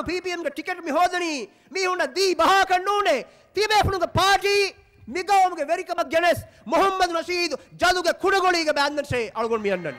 යානු පීපියන්ගේ ticket මිහෝදනී මීහුන්න දී බහා කන්න ඕනේ තිබේපුනුගේ පාටී මිගවුමගේ වෙරිකමක් ගැනෙස් මොහම්මද් රශීද් ජදුගේ කුඩගොලීගේ බෑන්දන්සේ අලුගොන් මියන්නන්නේ